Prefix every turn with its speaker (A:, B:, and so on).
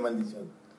A: maldición. Un,